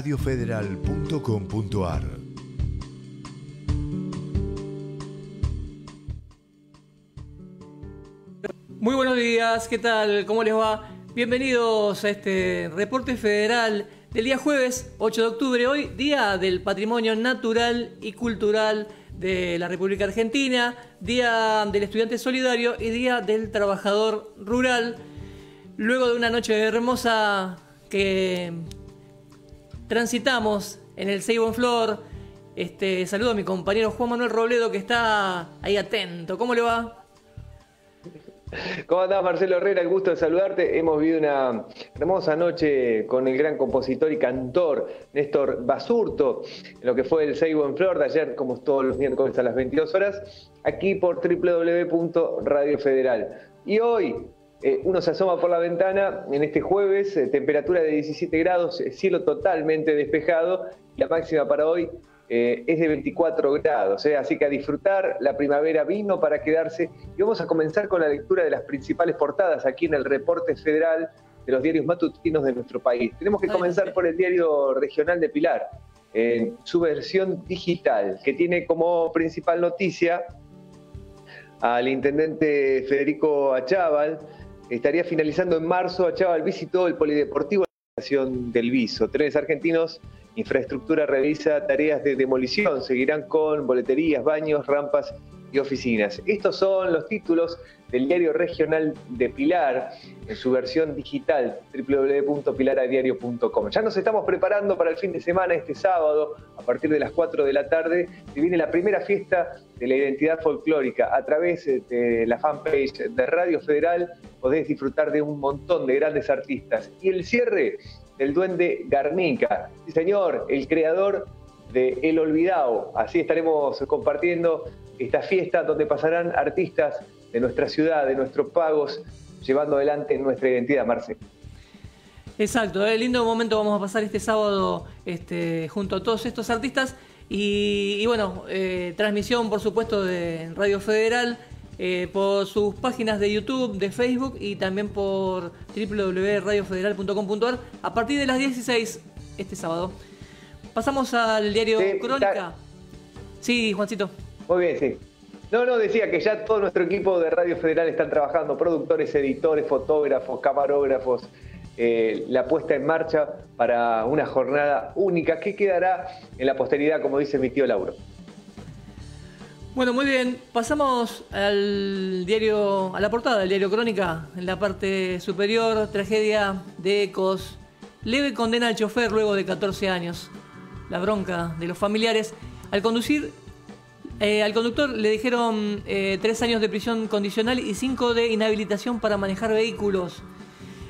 radiofederal.com.ar. Muy buenos días, ¿qué tal? ¿Cómo les va? Bienvenidos a este reporte federal del día jueves 8 de octubre, hoy Día del Patrimonio Natural y Cultural de la República Argentina, Día del Estudiante Solidario y Día del Trabajador Rural. Luego de una noche hermosa que transitamos en el Seibo en Flor, este, saludo a mi compañero Juan Manuel Robledo que está ahí atento. ¿Cómo le va? ¿Cómo andás, Marcelo Herrera? El gusto de saludarte. Hemos vivido una hermosa noche con el gran compositor y cantor Néstor Basurto, en lo que fue el Seibo en Flor de ayer, como todos los miércoles a las 22 horas, aquí por www.radio Federal. Y hoy eh, uno se asoma por la ventana en este jueves, eh, temperatura de 17 grados, eh, cielo totalmente despejado, la máxima para hoy eh, es de 24 grados, así que a disfrutar, la primavera vino para quedarse y vamos a comenzar con la lectura de las principales portadas aquí en el reporte federal de los diarios matutinos de nuestro país. Tenemos que comenzar por el diario regional de Pilar, en su versión digital, que tiene como principal noticia al intendente Federico Achával, estaría finalizando en marzo, Achával visitó el polideportivo de la estación del Viso. Trenes argentinos Infraestructura revisa tareas de demolición, seguirán con boleterías, baños, rampas y oficinas. Estos son los títulos del diario regional de Pilar en su versión digital www.pilaradiario.com. Ya nos estamos preparando para el fin de semana, este sábado, a partir de las 4 de la tarde, que viene la primera fiesta de la identidad folclórica. A través de la fanpage de Radio Federal podés disfrutar de un montón de grandes artistas. Y el cierre el duende Garnica. Sí, señor, el creador de El Olvidado. Así estaremos compartiendo esta fiesta donde pasarán artistas de nuestra ciudad, de nuestros pagos, llevando adelante nuestra identidad, Marce. Exacto, es lindo momento vamos a pasar este sábado este, junto a todos estos artistas y, bueno, eh, transmisión por supuesto de Radio Federal eh, por sus páginas de YouTube, de Facebook y también por www.radiofederal.com.ar a partir de las 16 este sábado. Pasamos al diario Crónica. Sí, Juancito. Muy bien, sí. No, no, decía que ya todo nuestro equipo de Radio Federal están trabajando, productores, editores, fotógrafos, camarógrafos, eh, la puesta en marcha para una jornada única que quedará en la posteridad, como dice mi tío Lauro. Bueno, muy bien. Pasamos al diario, a la portada del diario Crónica, en la parte superior, tragedia de Ecos. Leve condena al chofer luego de 14 años. La bronca de los familiares. Al conducir, eh, al conductor le dijeron eh, tres años de prisión condicional y cinco de inhabilitación para manejar vehículos.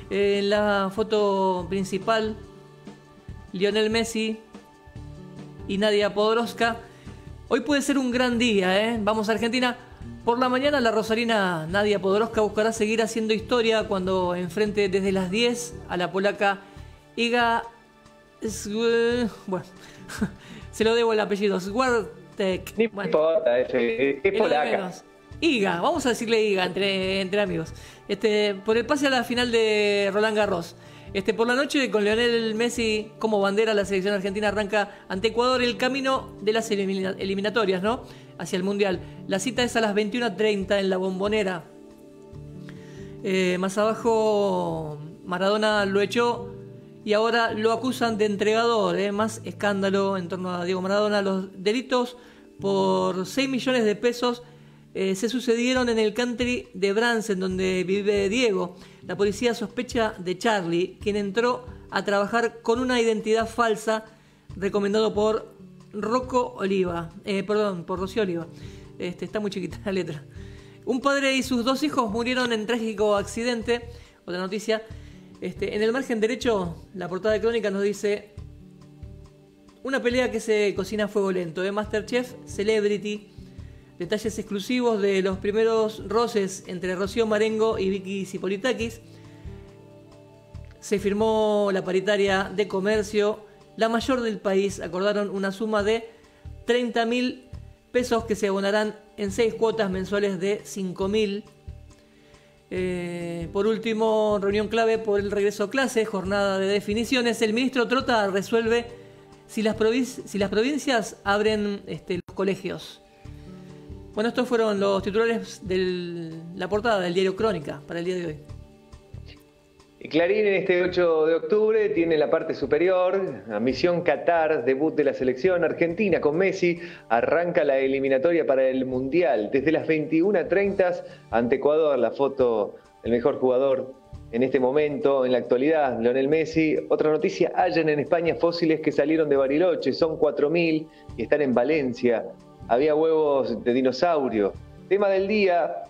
en la foto principal, Lionel Messi y Nadia Podoroska Hoy puede ser un gran día, ¿eh? Vamos a Argentina. Por la mañana la rosarina Nadia Podoroska buscará seguir haciendo historia cuando enfrente desde las 10 a la polaca Iga... Bueno, se lo debo el apellido. Importa, es, polaca. Iga, vamos a decirle Iga entre, entre amigos. Este, por el pase a la final de Roland Garros. Este, por la noche, con Leonel Messi como bandera, la selección argentina arranca ante Ecuador el camino de las eliminatorias, ¿no? Hacia el Mundial. La cita es a las 21.30 en la bombonera. Eh, más abajo, Maradona lo echó y ahora lo acusan de entregador. ¿eh? Más escándalo en torno a Diego Maradona. Los delitos por 6 millones de pesos eh, se sucedieron en el country de Bransen, donde vive Diego. La policía sospecha de Charlie, quien entró a trabajar con una identidad falsa recomendado por Rocco Oliva. Eh, perdón, por Rocío Oliva. Este, está muy chiquita la letra. Un padre y sus dos hijos murieron en trágico accidente. Otra noticia. Este, en el margen derecho, la portada de crónica nos dice una pelea que se cocina a fuego lento. ¿eh? Masterchef Celebrity detalles exclusivos de los primeros roces entre Rocío Marengo y Vicky Cipolitakis. Se firmó la paritaria de comercio, la mayor del país. Acordaron una suma de 30 mil pesos que se abonarán en seis cuotas mensuales de 5 mil. Eh, por último, reunión clave por el regreso a clase, jornada de definiciones. El ministro Trota resuelve si las, si las provincias abren este, los colegios. Bueno, estos fueron los titulares de la portada del diario Crónica para el día de hoy. Clarín en este 8 de octubre tiene la parte superior, la misión Qatar, debut de la selección argentina con Messi, arranca la eliminatoria para el Mundial. Desde las 21.30 ante Ecuador, la foto del mejor jugador en este momento, en la actualidad, Leonel Messi. Otra noticia, hallan en España fósiles que salieron de Bariloche, son 4.000 y están en Valencia. Había huevos de dinosaurio. Tema del día,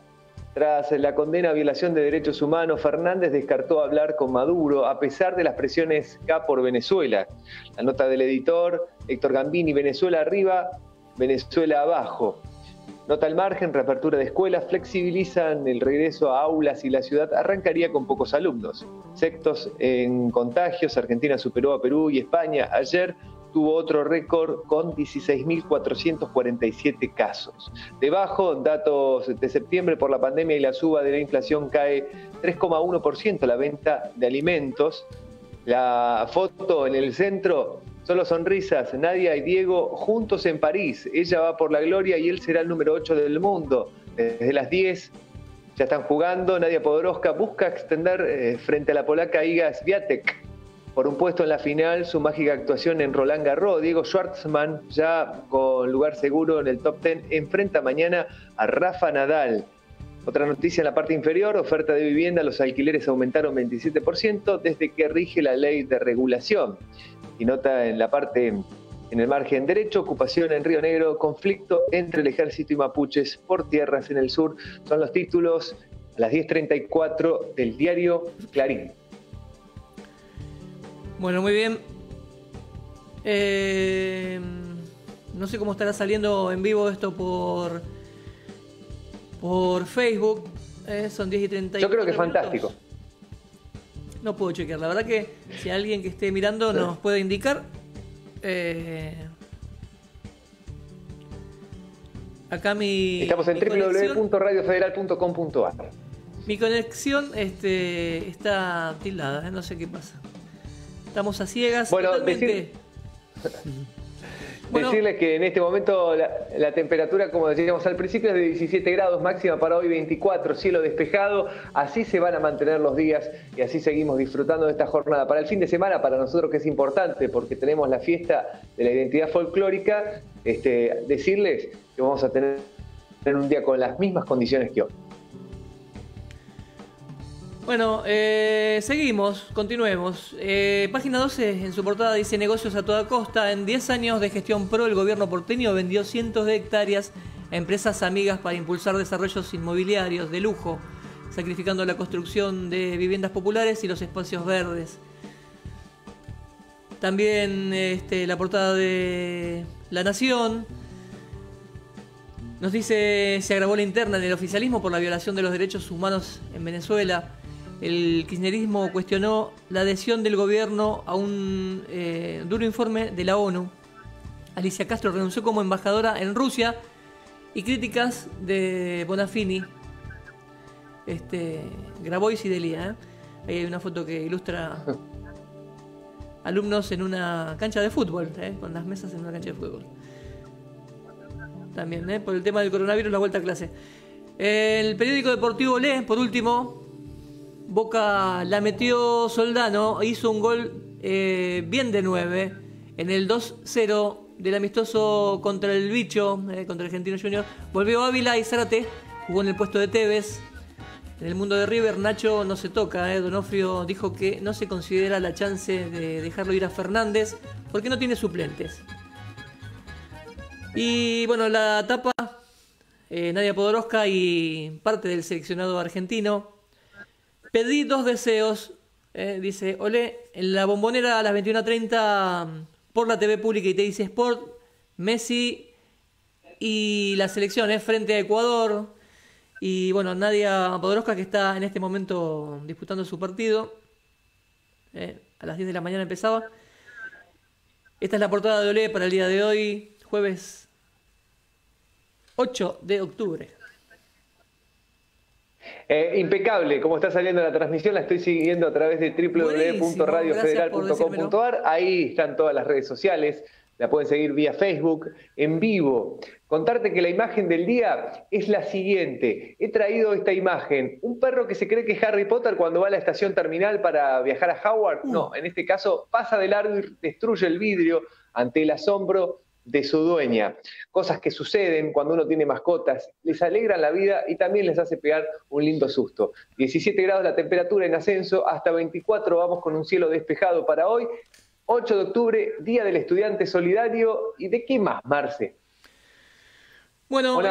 tras la condena a violación de derechos humanos, Fernández descartó hablar con Maduro a pesar de las presiones K por Venezuela. La nota del editor Héctor Gambini, Venezuela arriba, Venezuela abajo. Nota al margen, reapertura de escuelas, flexibilizan el regreso a aulas y la ciudad arrancaría con pocos alumnos. Sectos en contagios, Argentina superó a Perú y España ayer tuvo otro récord con 16.447 casos. Debajo, datos de septiembre por la pandemia y la suba de la inflación cae 3,1% la venta de alimentos. La foto en el centro, solo sonrisas, Nadia y Diego juntos en París. Ella va por la gloria y él será el número 8 del mundo. Desde las 10 ya están jugando. Nadia Podoroska busca extender eh, frente a la polaca Iga Swiatek por un puesto en la final, su mágica actuación en Roland Garros. Diego Schwartzman, ya con lugar seguro en el top 10, enfrenta mañana a Rafa Nadal. Otra noticia en la parte inferior, oferta de vivienda, los alquileres aumentaron 27% desde que rige la ley de regulación. Y nota en la parte, en el margen derecho, ocupación en Río Negro, conflicto entre el ejército y mapuches por tierras en el sur. Son los títulos a las 10.34 del diario Clarín. Bueno, muy bien. Eh, no sé cómo estará saliendo en vivo esto por por Facebook. Eh, son 10 y 30. Yo creo que es fantástico. No puedo chequear. La verdad que si alguien que esté mirando nos puede indicar. Eh, acá mi. Estamos en www.radiofederal.com.ar. Mi conexión este, está tildada, no sé qué pasa. Estamos a ciegas. Bueno, decirles que en este momento la, temperatura, como decíamos al principio, es de 17 grados, máxima para hoy 24, cielo despejado. Así se van a mantener los días y así seguimos disfrutando de esta jornada. Para el fin de semana, para nosotros que es importante, porque tenemos la fiesta de la identidad folclórica, este, decirles que vamos a tener un día con las mismas condiciones que hoy. Bueno, eh, seguimos, continuemos. Eh, página 12 en su portada dice negocios a toda costa. En 10 años de gestión pro, el gobierno porteño vendió cientos de hectáreas a empresas amigas para impulsar desarrollos inmobiliarios de lujo, sacrificando la construcción de viviendas populares y los espacios verdes. También este, la portada de La Nación nos dice se agravó la interna en el oficialismo por la violación de los derechos humanos en Venezuela el kirchnerismo cuestionó la adhesión del gobierno a un eh, duro informe de la ONU. Alicia Castro renunció como embajadora en Rusia y críticas de Bonafini. Este, Grabois y Delia. ¿eh? Ahí hay una foto que ilustra alumnos en una cancha de fútbol, ¿eh? con las mesas en una cancha de fútbol. También, ¿eh? por el tema del coronavirus, la vuelta a clase. El periódico deportivo Le, por último, Boca la metió Soldano, hizo un gol eh, bien de 9 en el 2-0 del amistoso contra el bicho, eh, contra Argentino Junior. Volvió Ávila y Zárate, jugó en el puesto de Tevez. En el mundo de River, Nacho no se toca. Eh. Donofrio dijo que no se considera la chance de dejarlo ir a Fernández porque no tiene suplentes. Y bueno, la tapa, Nadia Podoroska y parte del seleccionado argentino Pedí dos deseos, eh, dice, ole, en la bombonera a las 21.30 por la TV pública y te dice Sport, Messi y la selección es frente a Ecuador. Y bueno, Nadia Podoroska que está en este momento disputando su partido. Eh, a las 10 de la mañana empezaba. Esta es la portada de Olé para el día de hoy, jueves 8 de octubre. Eh, impecable, como está saliendo la transmisión, la estoy siguiendo a través de www.radiofederal.com.ar. Ahí están todas las redes sociales la pueden seguir vía Facebook en vivo. Contarte que la imagen del día es la siguiente. He traído esta imagen. Un perro que se cree que es Harry Potter cuando va a la estación terminal para viajar a Howard. No, uh. en este caso pasa de largo y destruye el vidrio ante el asombro de su dueña. Cosas que suceden cuando uno tiene mascotas, les alegran la vida y también les hace pegar un lindo susto. 17 grados la temperatura en ascenso, hasta 24 vamos con un cielo despejado para hoy. 8 de octubre, Día del Estudiante Solidario. ¿Y de qué más, Marce? Bueno,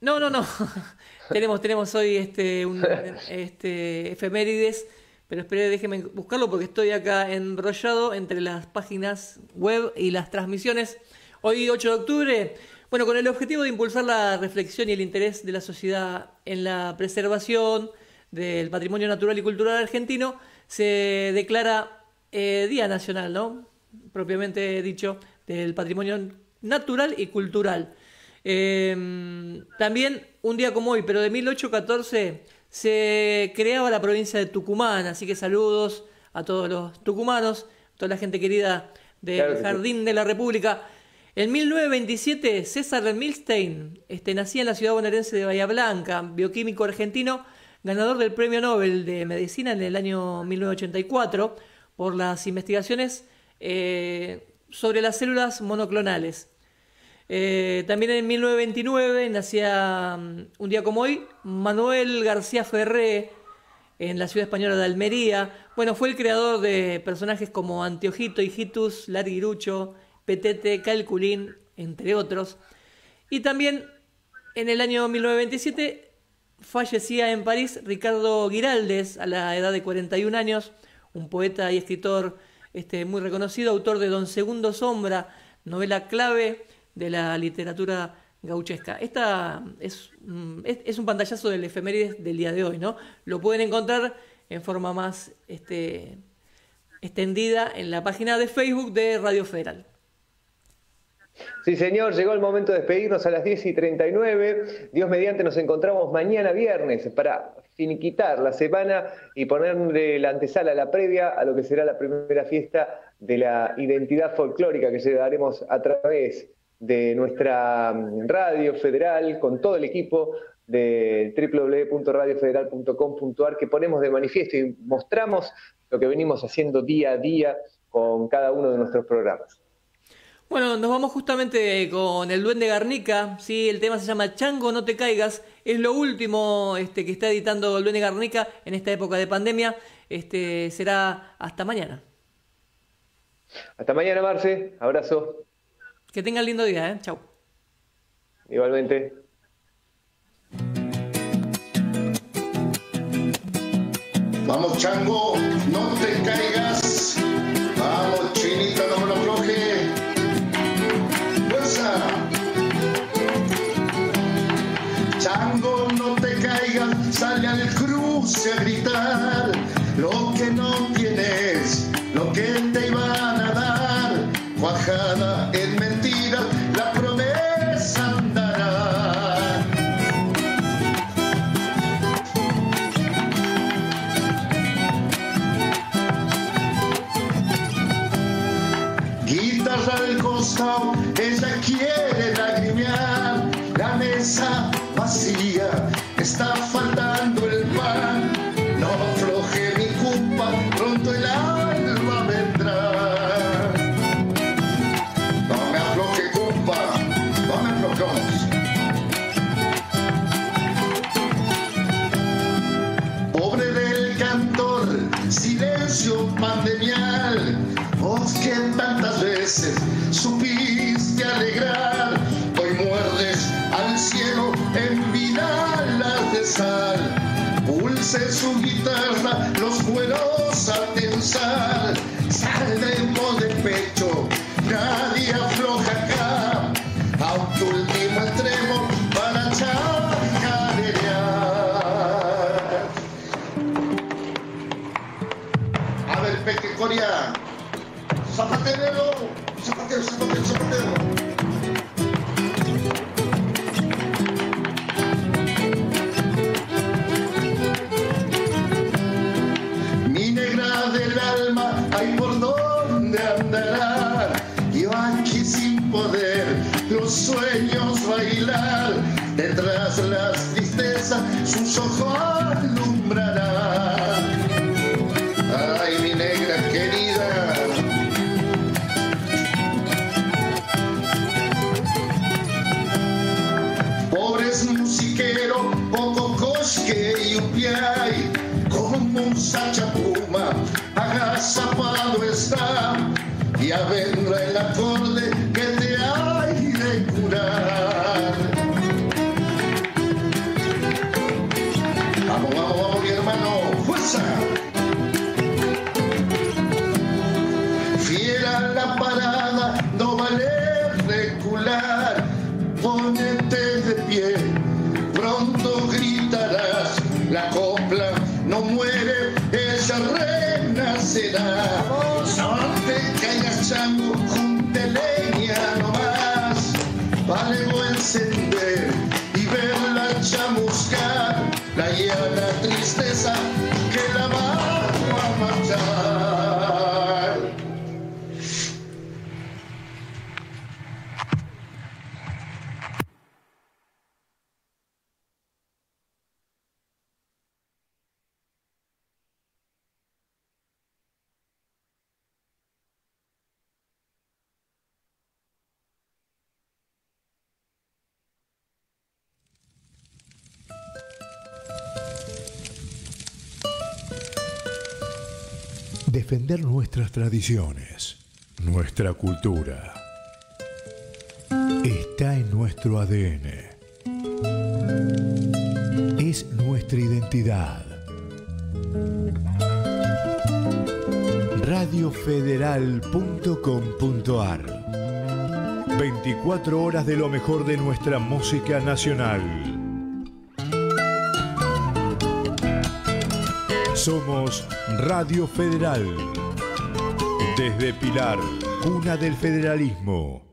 no, no, no. tenemos, tenemos hoy este, un, este, efemérides, pero espere, déjeme buscarlo porque estoy acá enrollado entre las páginas web y las transmisiones. Hoy, 8 de octubre, bueno, con el objetivo de impulsar la reflexión y el interés de la sociedad en la preservación del patrimonio natural y cultural argentino, se declara eh, Día Nacional, ¿no? Propiamente dicho, del patrimonio natural y cultural. Em, también un día como hoy, pero de 1814, se creaba la provincia de Tucumán, así que saludos a todos los tucumanos, toda la gente querida del Jardín de la República. En 1927, César Milstein este, nacía en la ciudad bonaerense de Bahía Blanca, bioquímico argentino, ganador del Premio Nobel de Medicina en el año 1984 por las investigaciones eh, sobre las células monoclonales. Eh, también en 1929 nacía mm, un día como hoy Manuel García Ferré en la ciudad española de Almería. Bueno, fue el creador de personajes como Anteojito, Hijitus, Larguirucho, Petete, Calculín, entre otros. Y también en el año 1927 fallecía en París Ricardo Giraldes a la edad de 41 años, un poeta y escritor este, muy reconocido, autor de Don Segundo Sombra, novela clave de la literatura gauchesca. Esta es, un pantallazo del efemérides del día de hoy, ¿no? Lo pueden encontrar en forma más este, extendida en la página de Facebook de Radio Federal. Sí, señor, llegó el momento de despedirnos a las 10 y 39. Dios mediante, nos encontramos mañana viernes para finiquitar la semana y ponerle la antesala, la previa a lo que será la primera fiesta de la identidad folclórica que llevaremos a través de nuestra mm, radio federal con todo el equipo de www.radiofederal.com.ar que ponemos de manifiesto y mostramos lo que venimos haciendo día a día con cada uno de nuestros programas. Bueno, nos vamos justamente con el Duende Garnica, ¿sí? el tema se llama Chango, no te caigas, es lo último este, que está editando el Duende Garnica en esta época de pandemia, este, será hasta mañana. Hasta mañana, Marce, abrazo. Que tengan lindo día, ¿eh? Chau. Igualmente. Vamos, Chango, no te caigas. Cruce a que tantas veces supiste alegrar, hoy muerdes al cielo en vida las de sal. Pulse su guitarra, los vuelos a tensar, saldemos de pecho, nadie afloja acá, a tu último extremo para chacarear. A ver, Peque Coria, zapatero, zapatero, zapatero, zapatero. Y a verla el acorde que te hay de curar. Vamos, vamos, vamos, mi hermano, fuerza. La tristeza que la va a marchar. Defender nuestras tradiciones, nuestra cultura, está en nuestro ADN. Es nuestra identidad. Radiofederal.com.ar 24 horas de lo mejor de nuestra música nacional. Somos Radio Federal. Desde Pilar, cuna del federalismo.